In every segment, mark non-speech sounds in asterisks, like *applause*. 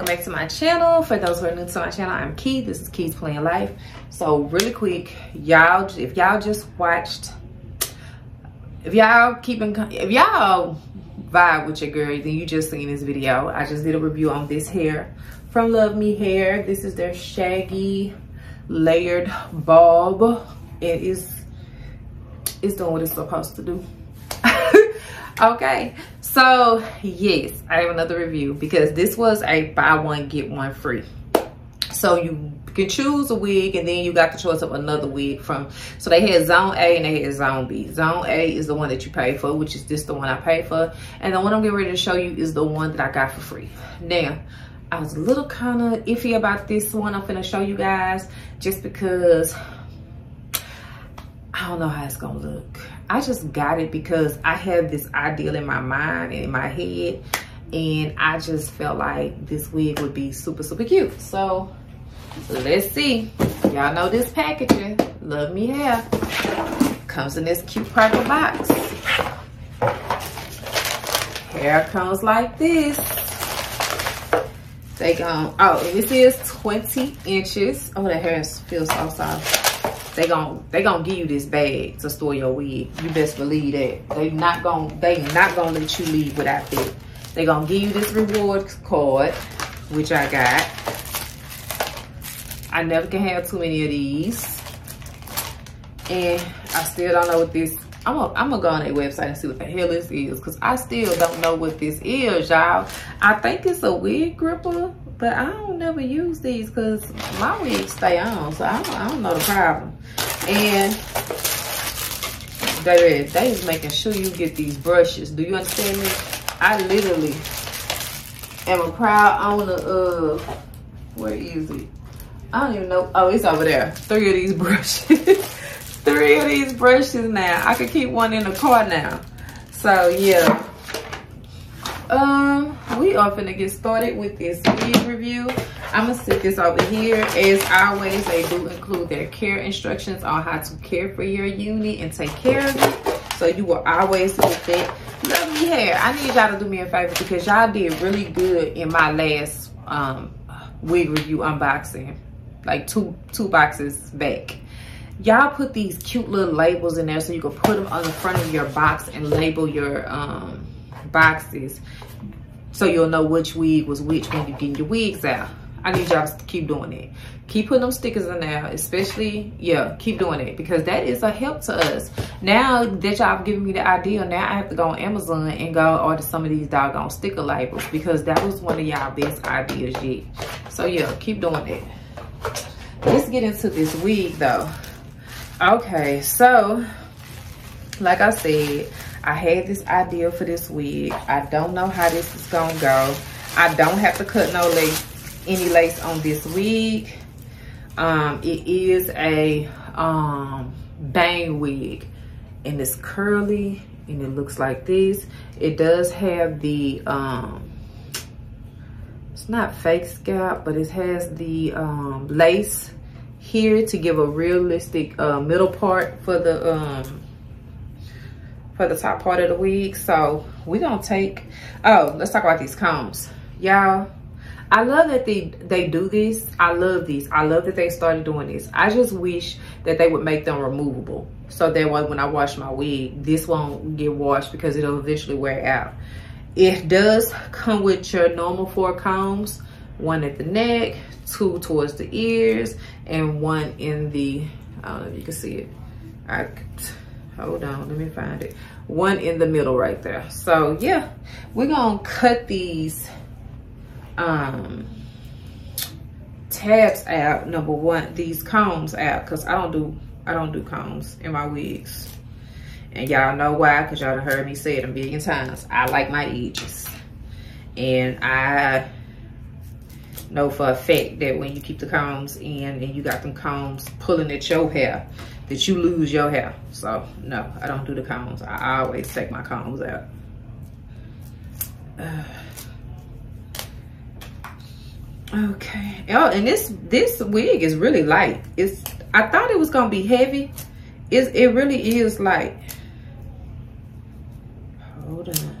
welcome back to my channel. For those who are new to my channel i'm Keii this is Keii's Planned Lyfe. So really quick y'all if y'all just watched if y'all keeping if y'all vibe with your girl then you just seen this video. I just did a review on this hair from LuvMe Hair. This is their shaggy layered bob. It is it's doing what it's supposed to do. *laughs* Okay so yes i have another review because this was a buy one get one free. So you can choose a wig and then you got the choice of another wig from so they had zone a and they had zone b. Zone a is the one that you pay for which is this the one i pay for. And the one i'm getting ready to show you is the one that i got for free. Now i was a little kind of iffy about this one i'm gonna show you guys just because i don't know how it's gonna look I just got it because I have this ideal in my mind and in my head and I just felt like this wig would be super, super cute. So let's see. Y'all know this packaging, LuvMe Hair, comes in this cute purple box. Hair comes like this. They go, oh, this is 20 inches. Oh, the hair feels so soft they gon' they gonna give you this bag to store your wig. You best believe that. They not gonna they not gonna let you leave without it. They gonna give you this reward card, which I got. I never can have too many of these. And I still don't know what this I'm gonna, I'm gonna go on their website and see what the hell this is because I still don't know what this is, y'all. I think it's a wig gripper, but I don't never use these because my wigs stay on, so I don't, I don't know the problem. And baby, they is making sure you get these brushes. Do you understand me? I literally am a proud owner of, where is it? I don't even know. Oh, it's over there. Three of these *laughs* brushes. Three of these brushes now. I could keep one in the car now. So yeah. Um, we are gonna get started with this wig review. I'm gonna sit this over here. As always, they do include their care instructions on how to care for your unit and take care of it. So you will always get that. LuvMe Hair. I need y'all to do me a favor because y'all did really good in my last um, wig review unboxing. Like two two boxes back. Y'all put these cute little labels in there so you can put them on the front of your box and label your um, boxes so you'll know which wig was which when you're getting your wigs out. I need y'all to keep doing it. Keep putting them stickers in there, especially, yeah, keep doing it because that is a help to us. Now that y'all have given me the idea, now I have to go on Amazon and go order some of these doggone sticker labels because that was one of y'all best ideas yet. So yeah, keep doing it. Let's get into this wig though. Okay, so like I said, I had this idea for this wig. I don't know how this is gonna go. I don't have to cut no lace any lace on this wig. Um, it is a um, bang wig and it's curly and it looks like this. It does have the, um, it's not fake scalp, but it has the um, lace here to give a realistic uh, middle part for the um, for the top part of the wig. So we're gonna take, oh, let's talk about these combs. Y'all, I love that they, they do this. I love these. I love that they started doing this. I just wish that they would make them removable. So that way when I wash my wig, this won't get washed because it'll eventually wear out. It does come with your normal four combs. One at the neck, two towards the ears, and one in the, I don't know if you can see it. I, hold on, let me find it. One in the middle right there. So yeah, we're gonna cut these um, tabs out, number one, these combs out, cause I don't do, I don't do combs in my wigs. And y'all know why, cause y'all heard me say it a million times. I like my edges. And I know for a fact that when you keep the combs in and you got them combs pulling at your hair, that you lose your hair. So no, I don't do the combs. I always take my combs out. Uh, *sighs* Okay. Oh, and this this wig is really light. It's I thought it was gonna be heavy. It's, it really is light. Hold on.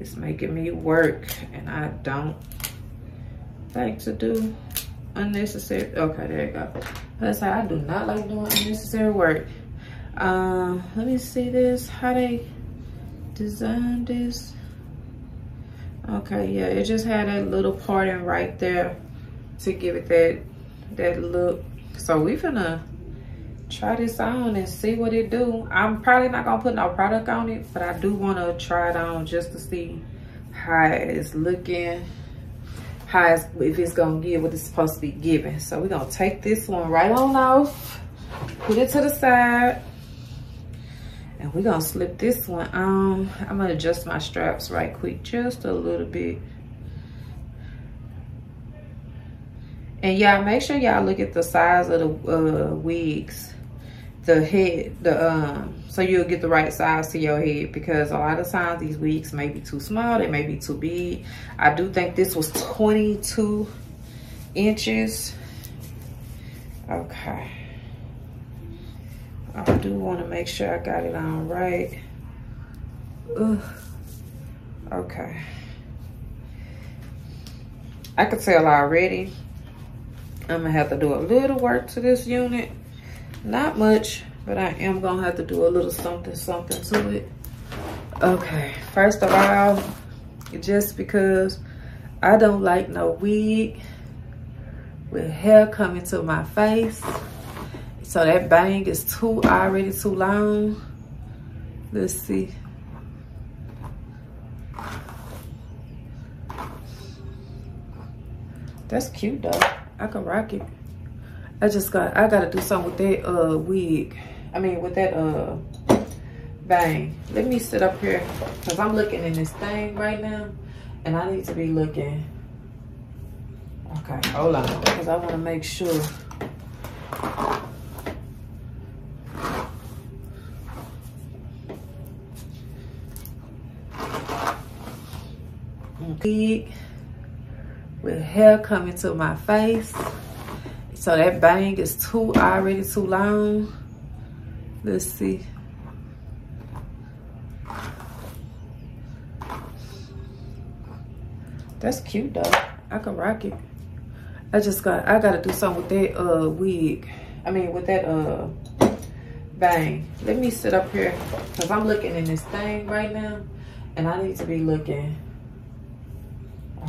It's making me work and I don't like to do unnecessary. Okay, there you go. That's how I do not like doing unnecessary work. Um, let me see this, how they designed this. Okay, yeah, it just had a little parting right there to give it that that look. So we finna try this on and see what it do. I'm probably not gonna put no product on it, but I do wanna try it on just to see how it's looking, how it's, if it's gonna give what it's supposed to be giving. So we're gonna take this one right on off, put it to the side, and we're gonna slip this one on. I'm gonna adjust my straps right quick, just a little bit. And y'all make sure y'all look at the size of the uh, wigs the head, the um, so you'll get the right size to your head because a lot of times these wigs may be too small, they may be too big. I do think this was 22 inches. Okay. I do want to make sure I got it on right. Ugh. Okay. I could tell already I'm gonna have to do a little work to this unit not much, but I am gonna have to do a little something, something to it. Okay, first of all, just because I don't like no wig with hair coming to my face. So that bang is too already too long. Let's see. That's cute though. I can rock it. I just got, I gotta do something with that uh, wig. I mean, with that uh, bang. Let me sit up here because I'm looking in this thing right now and I need to be looking. Okay, hold on because I want to make sure. Okay. With hair coming to my face. So that bang is too already too long. Let's see. That's cute though. I can rock it. I just got I gotta do something with that uh wig. I mean with that uh bang. Let me sit up here because I'm looking in this thing right now and I need to be looking.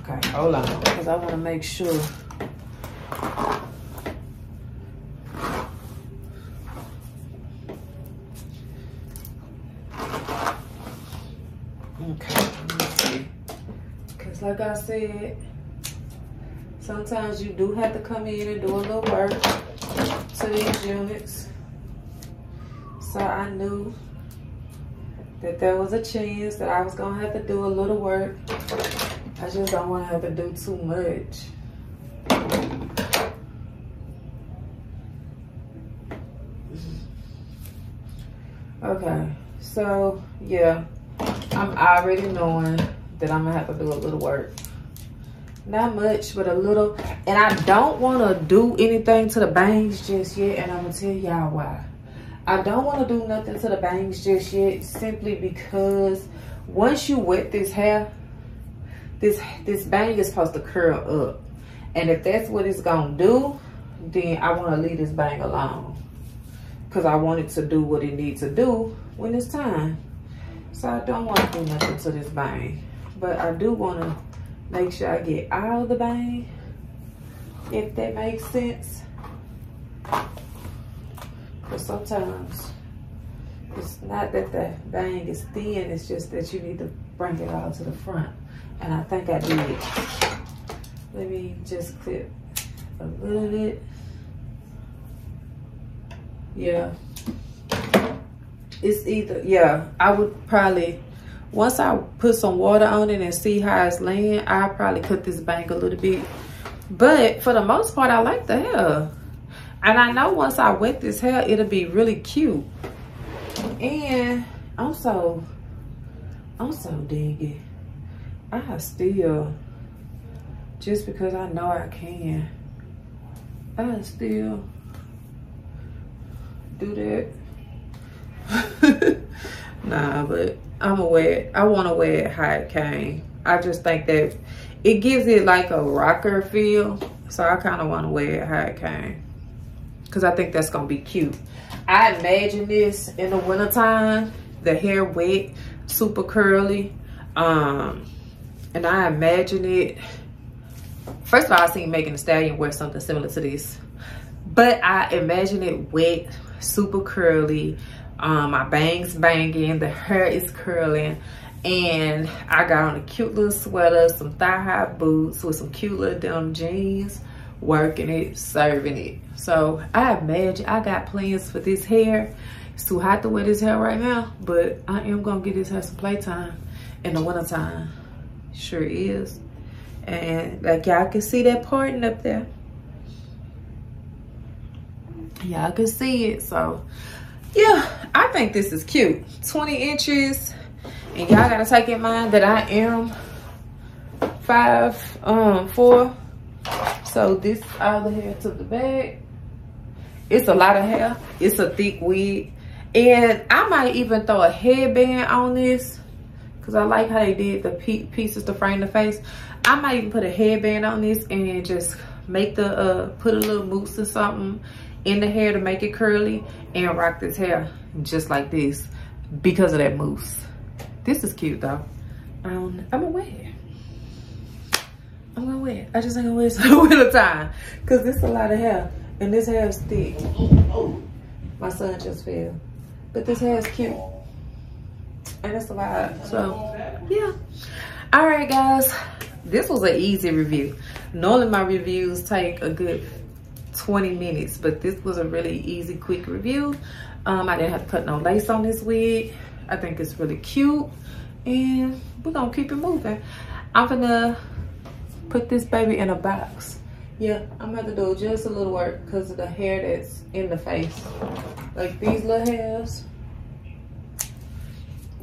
Okay, hold on because I want to make sure. Like I said, sometimes you do have to come in and do a little work to these units. So I knew that there was a chance that I was gonna have to do a little work. I just don't wanna have to do too much. Okay, so yeah, I'm already knowing that I'm gonna have to do a little work. Not much, but a little. And I don't wanna do anything to the bangs just yet, and I'm gonna tell y'all why. I don't wanna do nothing to the bangs just yet, simply because once you wet this hair, this, this bang is supposed to curl up. And if that's what it's gonna do, then I wanna leave this bang alone. Cause I want it to do what it needs to do when it's time. So I don't wanna do nothing to this bang but I do want to make sure I get out of the bang, if that makes sense. Because sometimes it's not that the bang is thin, it's just that you need to bring it all to the front. And I think I did. Let me just clip a little bit. Yeah. It's either, yeah, I would probably once I put some water on it and see how it's laying, I'll probably cut this bang a little bit. But for the most part, I like the hair. And I know once I wet this hair, it'll be really cute. And I'm so, I'm so diggy. I still, just because I know I can, I still do that. *laughs* nah, but I'm gonna wear it. I want to wear it it came. I just think that it gives it like a rocker feel. So I kind of want to wear it it came. Because I think that's going to be cute. I imagine this in the wintertime. The hair wet, super curly. Um, and I imagine it. First of all, I seen Megan Thee Stallion wear something similar to this. But I imagine it wet, super curly. Um, my bangs banging. The hair is curling and I got on a cute little sweater, some thigh-high boots with some cute little denim jeans, working it, serving it. So I imagine I got plans for this hair. It's too hot to wear this hair right now, but I am gonna get this hair some playtime in the wintertime. Sure is. And like y'all can see that parting up there. Y'all can see it, so yeah, I think this is cute. 20 inches, and y'all gotta take in mind that I am five, um, four. So this all the hair to the back. It's a lot of hair. It's a thick wig. And I might even throw a headband on this because I like how they did the pieces to frame the face. I might even put a headband on this and just make the, uh, put a little mousse or something in the hair to make it curly and rock this hair just like this because of that mousse. This is cute though. Um, I'm gonna wear it. I'm gonna wear it. I just ain't gonna wear it *laughs* winter time. Cause this is a lot of hair. And this hair is thick. My son just fell. But this hair is cute. And it's a. So yeah. All right guys. This was an easy review. Normally my reviews take a good 20 minutes, but this was a really easy, quick review. Um, I didn't have to put no lace on this wig. I think it's really cute and we're gonna keep it moving. I'm gonna put this baby in a box. Yeah, I'm gonna do just a little work because of the hair that's in the face. Like these little hairs.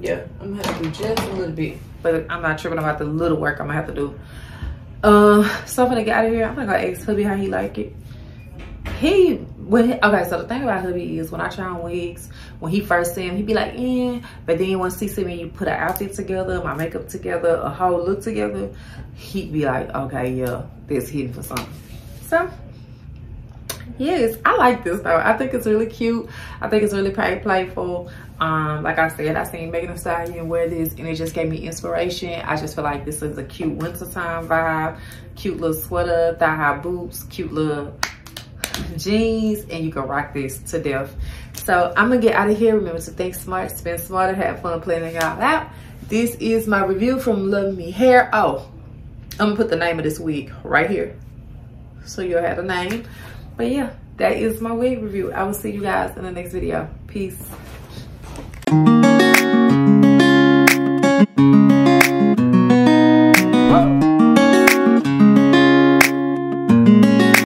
Yeah, I'm gonna have to do just a little bit. But I'm not tripping about the little work I'm gonna have to do. Uh, so I'm gonna get out of here. I'm gonna go ask hubby how he like it he when okay so the thing about hubby is when i try on wigs when he first see him he'd be like yeah but then once he see me you put an outfit together my makeup together a whole look together he'd be like okay yeah this hitting for something. So yes i like this though. I think it's really cute. I think it's really play playful. Um like i said i seen megan thee stallion wear this and it just gave me inspiration. I just feel like this is a cute wintertime vibe. Cute little sweater thigh high boots cute little jeans and you can rock this to death. So i'm gonna get out of here. Remember to think smart spend smarter have fun planning out out. This is my review from LuvMe Hair. Oh i'm gonna put the name of this wig right here. So you'll have a name. But yeah that is my wig review. I will see you guys in the next video. Peace